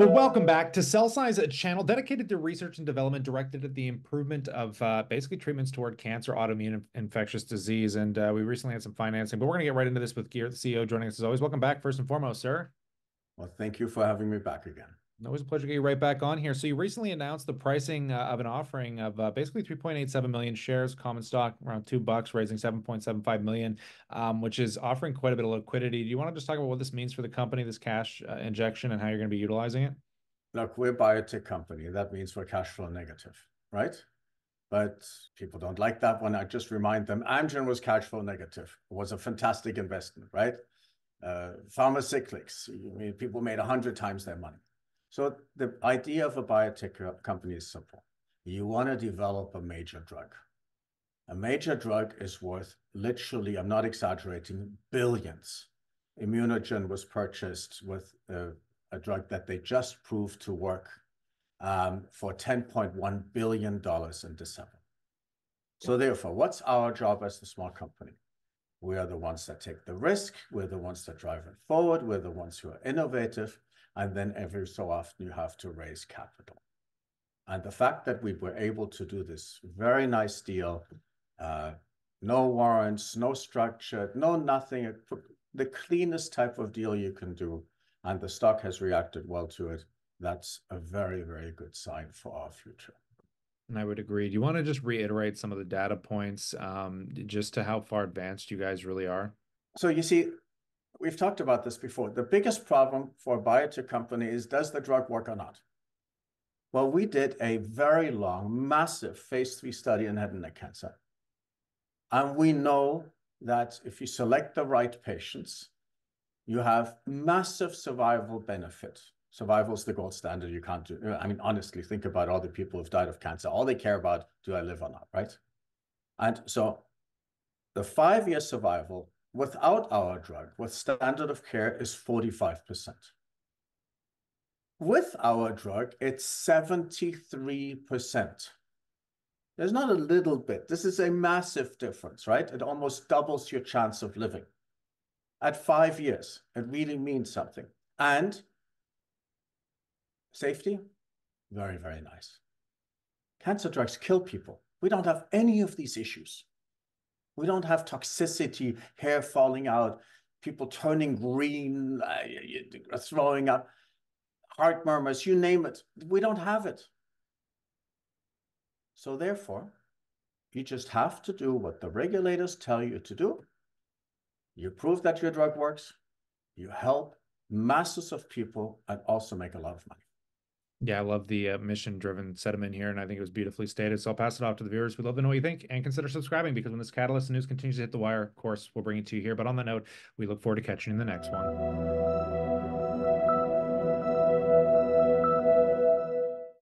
Well, welcome back to CEL-SCI, a channel dedicated to research and development directed at the improvement of uh, basically treatments toward cancer, autoimmune, infectious disease. And uh, we recently had some financing, but we're going to get right into this with Geert, the CEO, joining us as always. Welcome back, first and foremost, sir. Well, thank you for having me back again. Always a pleasure to get you right back on here. So you recently announced the pricing uh, of an offering of uh, basically 3.87 million shares, common stock, around two bucks, raising 7.75 million, um, which is offering quite a bit of liquidity. Do you want to just talk about what this means for the company, this cash uh, injection, and how you're going to be utilizing it? Look, we're a biotech company. That means we're cash flow negative, right? But people don't like that one. I just remind them Amgen was cash flow negative. It was a fantastic investment, right? Uh, pharmacyclics, I mean, people made 100 times their money. So the idea of a biotech company is simple. You want to develop a major drug. A major drug is worth literally, I'm not exaggerating, billions. Immunogen was purchased with a, a drug that they just proved to work um, for $10.1 billion in December. So therefore, what's our job as a small company? We are the ones that take the risk. We're the ones that drive it forward. We're the ones who are innovative and then every so often you have to raise capital. And the fact that we were able to do this very nice deal, uh, no warrants, no structure, no nothing, the cleanest type of deal you can do, and the stock has reacted well to it, that's a very, very good sign for our future. And I would agree. Do you want to just reiterate some of the data points um, just to how far advanced you guys really are? So you see, we've talked about this before. The biggest problem for a biotech company is does the drug work or not? Well, we did a very long, massive phase three study in head and neck cancer. And we know that if you select the right patients, you have massive survival benefit. Survival is the gold standard. You can't do, I mean, honestly, think about all the people who've died of cancer. All they care about, do I live or not, right? And so the five year survival without our drug, with standard of care, is 45%. With our drug, it's 73%. There's not a little bit. This is a massive difference, right? It almost doubles your chance of living. At five years, it really means something. And safety, very, very nice. Cancer drugs kill people. We don't have any of these issues. We don't have toxicity, hair falling out, people turning green, uh, throwing up, heart murmurs, you name it. We don't have it. So therefore, you just have to do what the regulators tell you to do. You prove that your drug works, you help masses of people and also make a lot of money. Yeah, I love the uh, mission driven sentiment here, and I think it was beautifully stated. So I'll pass it off to the viewers. We'd love to know what you think and consider subscribing because when this catalyst news continues to hit the wire, of course, we'll bring it to you here. But on that note, we look forward to catching you in the next one.